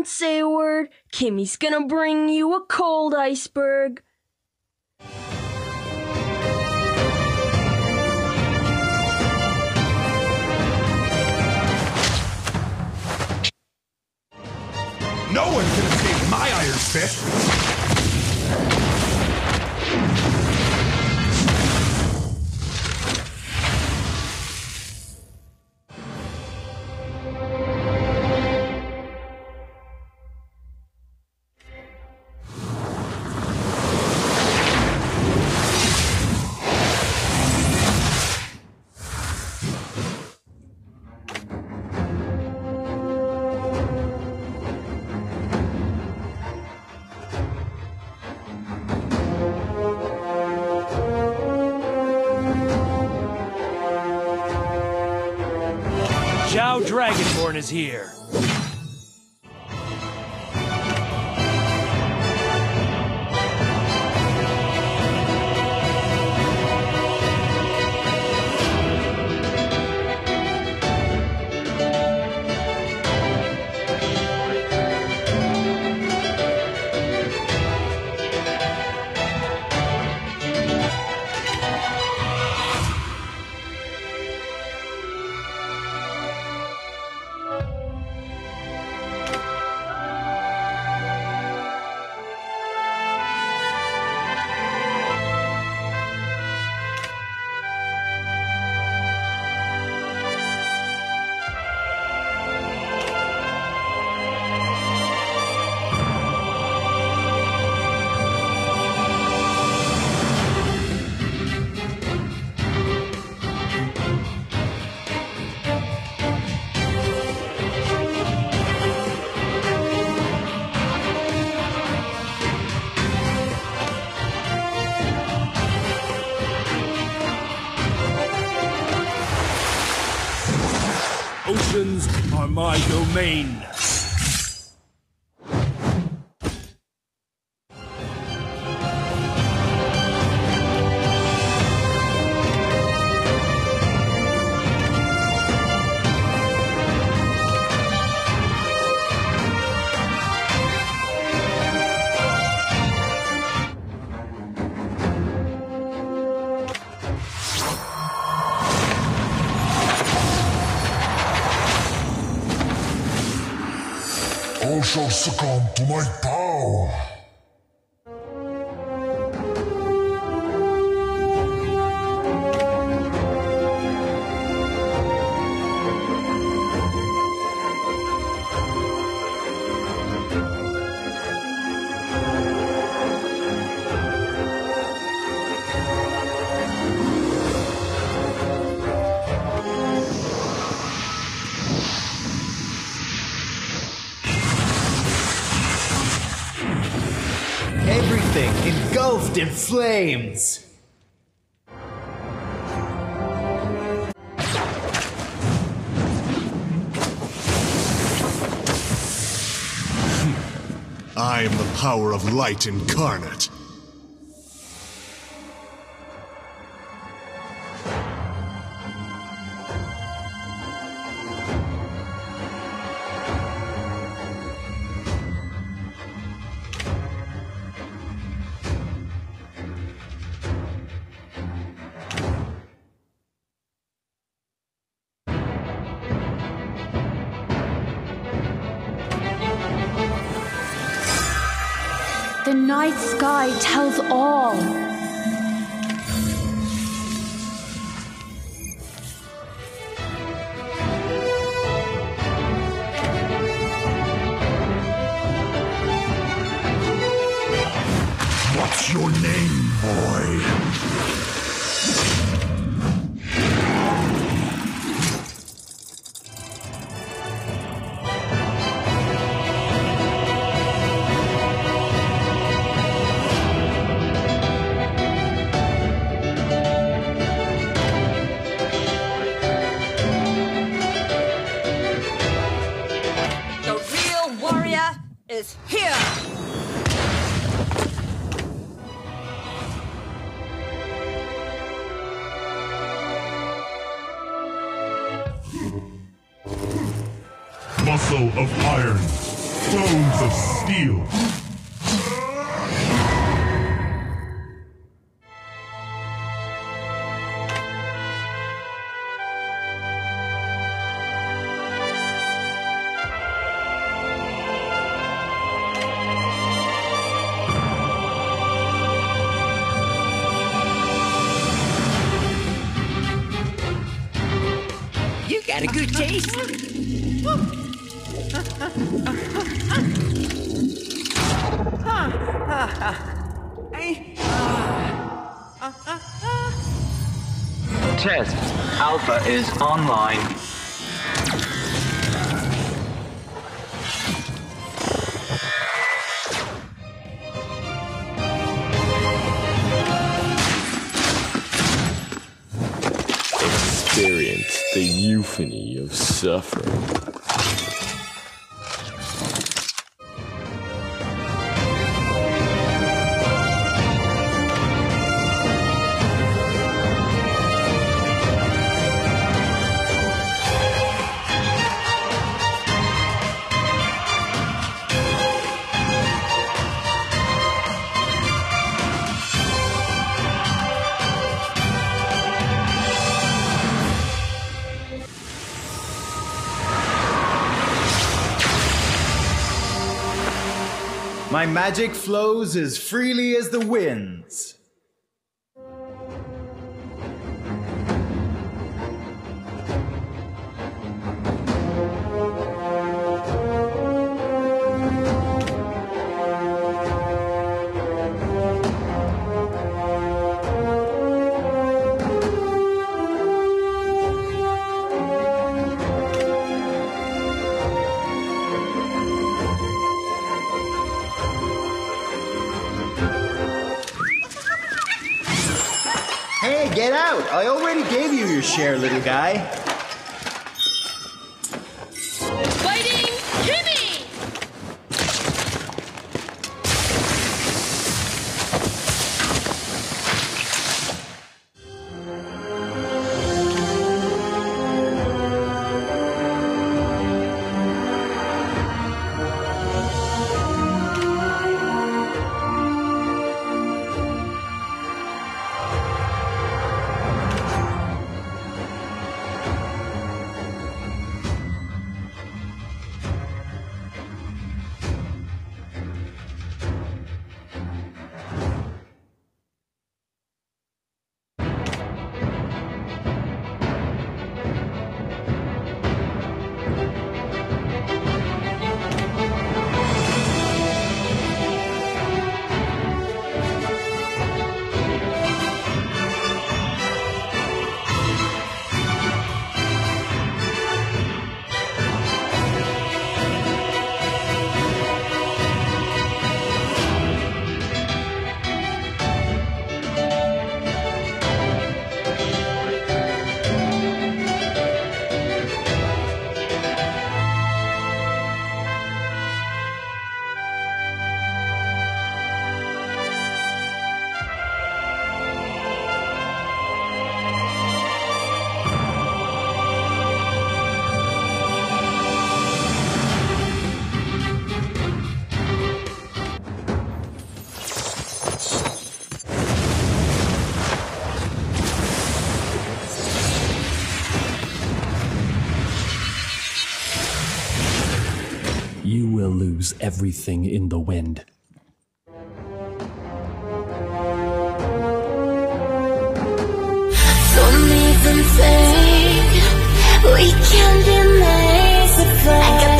don't say a word. Kimmy's gonna bring you a cold iceberg. No one's gonna take my iron fist! Dragonborn is here. My domain. All shall succumb to my power. Engulfed in flames. I am the power of light incarnate. Night sky tells all. Is here! Muscle of iron. bones of steel. Taste. Test. Alpha is online. Experience the euphony of suffering. My magic flows as freely as the winds. Out! I already gave you your share, little guy. You will lose everything in the wind. Even we can be.